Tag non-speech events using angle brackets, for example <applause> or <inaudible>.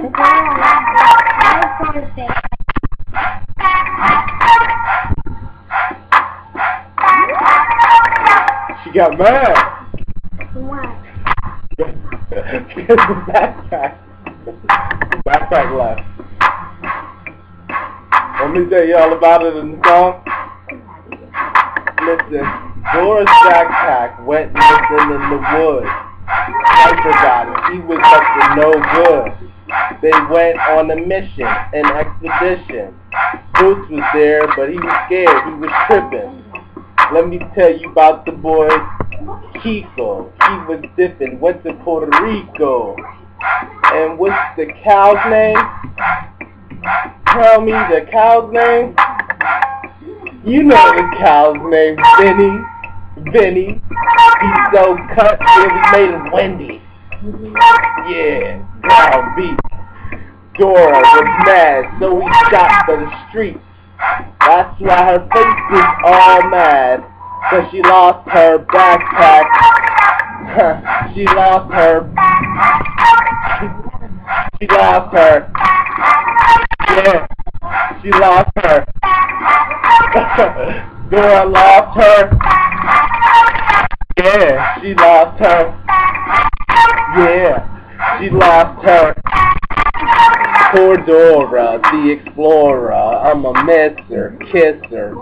She got mad. What? because the backpack. backpack left. Let me tell you all about it in the song. Listen, Dora's backpack went missing in the woods. Piper got it. He was up to no good. They went on a mission, an expedition. Bruce was there, but he was scared. He was tripping. Let me tell you about the boy Kiko. He was different. Went to Puerto Rico. And what's the cow's name? Tell me the cow's name. You know the cow's name, Vinny. Vinny. He's so cut, yeah, we made him Wendy. Yeah. Dora was mad, so he shot for the street. That's why her face is all mad. Cause she lost her backpack. <laughs> she lost her. She lost her. Yeah. She lost her. <laughs> Dora lost her. Yeah, she lost her. Yeah, she lost her. Poor Dora, the explorer. I'm a miss her, kiss her.